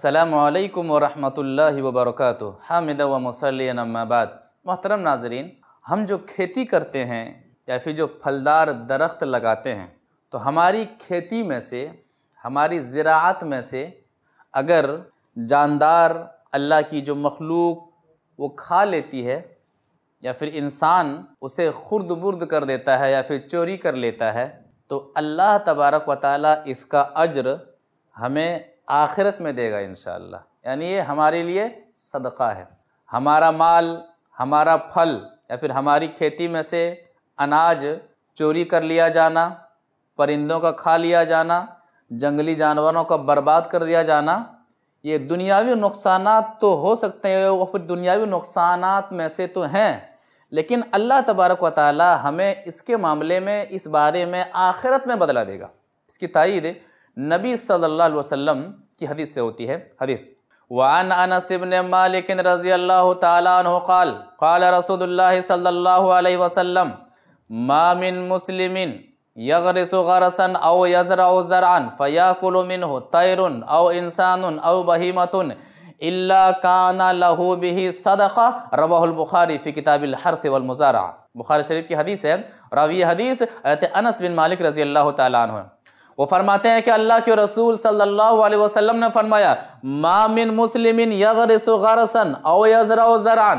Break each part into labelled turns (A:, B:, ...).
A: السلام علیکم ورحمۃ اللہ وبرکاتہ۔ حامد و مسلم اما بعد۔ محترم ناظرین، ہم جو کھیتی کرتے ہیں یا پھر جو پھلدار درخت لگاتے ہیں، تو ہماری کھیتی میں سے، ہماری زراعت میں سے اگر جاندار اللہ کی جو مخلوق وہ کھا لیتی ہے، یا پھر انسان اسے خرد برد کر دیتا ہے، یا پھر چوری کر لیتا ہے، تو اللہ تبارک و تعالیٰ اس کا اجر ہمیں آخرت میں دے گا انشاءاللہ۔ یعنی یہ ہمارے لیے صدقہ ہے۔ ہمارا مال، ہمارا پھل یا پھر ہماری کھیتی میں سے اناج، چوری کر لیا جانا، پرندوں کا کھا لیا جانا، جنگلی جانوروں کا برباد کر دیا جانا، یہ دنیاوی نقصانات تو ہو سکتے ہیں وہ پھر دنیاوی نقصانات میں سے تو ہیں۔ لیکن اللہ تبارک و تعالی ہمیں اس کے معاملے میں، اس بارے میں آخرت میں بدلا دے گا۔ اس کی تائید نبی صلی اللہ علیہ وسلم کی حدیث سے ہوتی ہے۔ حدیث، وعن انس بن مالک رضی اللہ تعالی عنہ قال قال رسول اللہ صلی اللہ علیہ وسلم، ما من مسلم یغرس غرسا او یزرع زرعا فیاکل منه طیر او انسان او بہیمت الا کان له به صدقہ۔ رواہ البخاری فی کتاب الحرث والمزارع بخاری شریف کی حدیث ہے۔ راوی حدیث انس بن مالک رضی اللہ تعالی عنہ۔ وہ فرماتے ہیں کہ اللہ کے رسول صلی اللہ علیہ وسلم نے فرمایا، ما من مسلم یغرس غرسا او یزرع زرعا.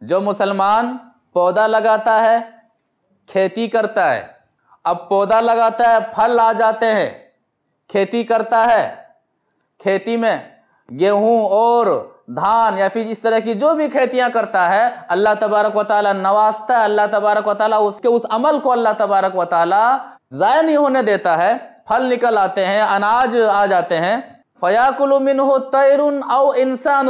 A: جو مسلمان پودا لگاتا ہے، کھیتی کرتا ہے۔ اب پودا لگاتا ہے، پھل آ جاتے ہیں۔ کھیتی کرتا ہے۔ کھیتی میں گیہوں اور دھان یا پھر اس طرح کی جو بھی کھیتیاں کرتا ہے، اللہ تبارک و تعالیٰ نوازتا ہے۔ اللہ تبارک و تعالیٰ اس کے، اس عمل کو اللہ تبارک و تعالیٰ ضائع نہیں ہونے دیتا ہے، پھل نکل آتے ہیں، اناج آ جاتے ہیں۔ فیاکل منہ تیرن او انسان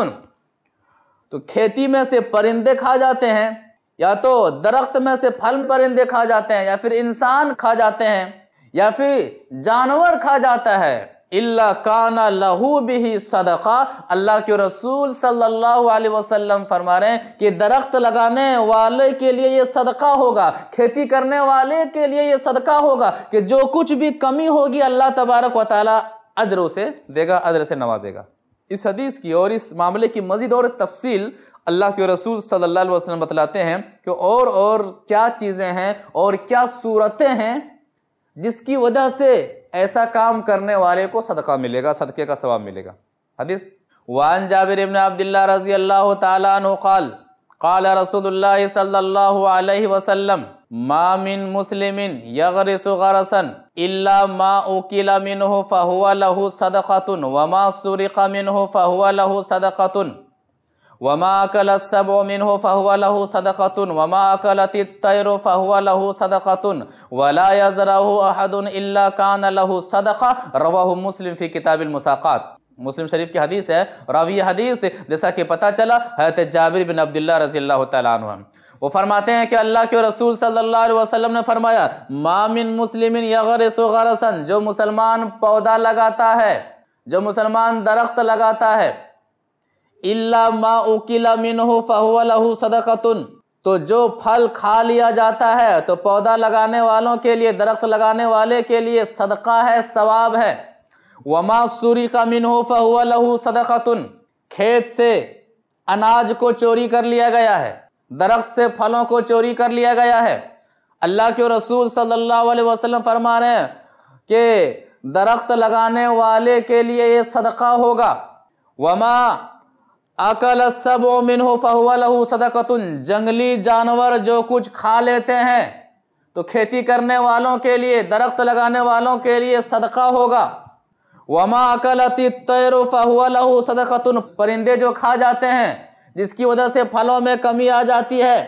A: تو کھیتی میں سے پرندے کھا جاتے ہیں، یا تو درخت میں سے پھل پرندے کھا جاتے ہیں، یا پھر انسان کھا جاتے ہیں، یا پھر جانور کھا جاتا ہے۔ اللہ کانا لہو بھی صدقہ اللہ کے رسول صلی اللہ علیہ وسلم فرما رہے ہیں کہ درخت لگانے والے کے لیے یہ صدقہ ہوگا، کھیتی کرنے والے کے لیے یہ صدقہ ہوگا کہ جو کچھ بھی کمی ہوگی اللہ تبارک و تعالیٰ ادر اسے دے گا ادر سے نوازے گا۔ اس حدیث کی اور اس معاملے کی مزید اور تفصیل اللہ کے رسول صلی اللہ علیہ وسلم بتلاتے ہیں کہ اور اور کیا چیزیں ہیں اور کیا صورتیں ہیں جس کی وجہ سے ایسا کام کرنے والے کو صدقہ ملے گا، صدقے کا ثواب ملے گا۔ حدیث، وعن جابر بن عبداللہ رضی اللہ تعالیٰ عنہ قال قال رسول اللہ صلی اللہ علیہ وسلم، ما من مسلم یغرس غرسا الا ما اکل منه فهو له صدقة، وما سرق منه فهو له صدقة۔ وما اکل السبع منه فهو له صدقة وما اکلت الطير فهو له صدقة ولا يزرعه احد الا كان له صدقة. رواه مسلم في كتاب المساقات. مسلم شریف کی حدیث ہے، راوی حدیث، جیسا کہ پتہ چلا، حضرت جابر بن عبداللہ رضی اللہ تعالیٰ عنہ۔ وہ فرماتے ہیں کہ اللہ کے رسول صلی اللہ علیہ وسلم نے فرمایا، ما من مسلم یغرس غرسا، جو مسلمان پودا لگاتا ہے، جو مسلمان درخت لگاتا ہے الا ما اکل منه فهو له صدقۃ تو جو پھل کھا لیا جاتا ہے، تو پودا لگانے والوں کے لیے، درخت لگانے والے کے لیے صدقہ ہے، ثواب ہے۔ وما سرق منه فهو له صدقۃ کھیت سے اناج کو چوری کر لیا گیا ہے۔ درخت سے پھلوں کو چوری کر لیا گیا ہے۔ اللہ کے رسول صلی اللہ علیہ وسلم فرما رہے ہیں کہ درخت لگانے والے کے لیے یہ صدقہ ہوگا۔ وما اکل السبع منه فهو له صدقۃ جنگلی جانور جو کچھ کھا لیتے ہیں۔ تو کھیتی کرنے والوں کے لیے، درخت لگانے والوں کے لیے صدقہ ہوگا۔ وما اکلت الطیر فهو له صدقۃ پرندے جو کھا جاتے ہیں، جس کی وجہ سے پھلوں میں کمی آ جاتی ہے،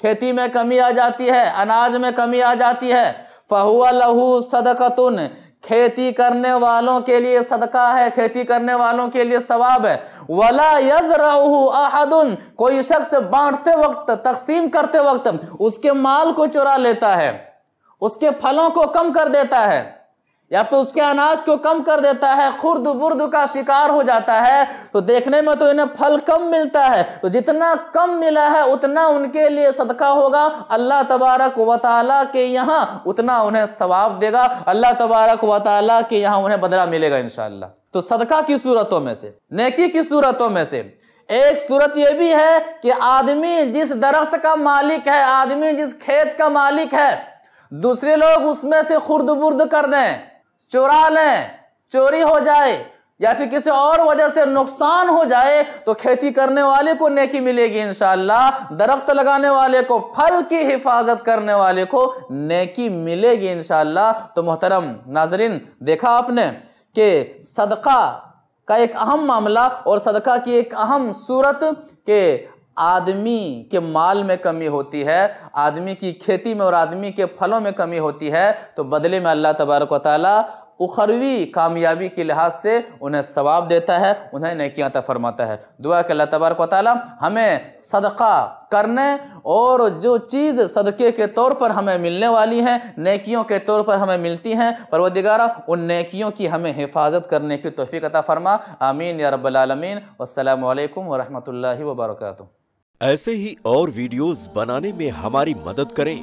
A: کھیتی میں کمی آ جاتی ہے، اناج میں کمی آ جاتی ہے فہو لہو صدقتن۔ کھیتی کرنے والوں کے لیے صدقہ ہے، کھیتی کرنے والوں کے لیے ثواب ہے۔ ولا یزرعہ أَحَدٌ۔ کوئی شخص بانٹتے وقت، تقسیم کرتے وقت اس کے مال کو چرا لیتا ہے، اس کے پھلوں کو کم کر دیتا ہے۔ یا تو اس کے اناج کو کم کر دیتا ہے، خرد برد کا شکار ہو جاتا ہے۔ تو دیکھنے میں تو انہیں پھل کم ملتا ہے۔ تو جتنا کم ملا ہے، اتنا ان کے لیے صدقہ ہوگا۔ اللہ تبارک و تعالیٰ کے یہاں اتنا انہیں ثواب دے گا۔ اللہ تبارک و تعالیٰ کے یہاں انہیں بدلہ ملے گا انشاءاللہ۔ تو صدقہ کی صورتوں میں سے، نیکی کی صورتوں میں سے، ایک صورت یہ بھی ہے کہ آدمی جس درخت کا مالک ہے، آدمی جس کھیت کا مالک ہے، دوسرے لوگ اس میں سے خرد برد کر دیں۔ چورا لیں، چوری ہو جائے یا پھر کسی اور وجہ سے نقصان ہو جائے، تو کھیتی کرنے والے کو نیکی ملے گی انشاءاللہ، درخت لگانے والے کو، پھل کی حفاظت کرنے والے کو نیکی ملے گی انشاءاللہ۔ تو محترم ناظرین، دیکھا آپ نے کہ صدقہ کا ایک اہم معاملہ اور صدقہ کی ایک اہم صورت کہ آدمی کے مال میں کمی ہوتی ہے، آدمی کی کھیتی میں اور آدمی کے پھلوں میں کمی ہوتی ہے، تو بدلے میں اللہ تبارک و تعالی اخروی کامیابی کے لحاظ سے انہیں ثواب دیتا ہے، انہیں نیکیاں عطا فرماتا ہے۔ دعا کہ اللہ تبارک و تعالی ہمیں صدقہ کرنے اور جو چیز صدقے کے طور پر ہمیں ملنے والی ہیں، نیکیوں کے طور پر ہمیں ملتی ہیں، پروردگارہ، ان نیکیوں کی ہمیں حفاظت کرنے کی توفیق عطا فرما۔ آمین یا رب العالمین۔ والسلام علیکم ورحمۃ اللہ وبرکاتہ۔
B: ایسے ہی اور ویڈیوز بنانے میں ہماری مدد کریں۔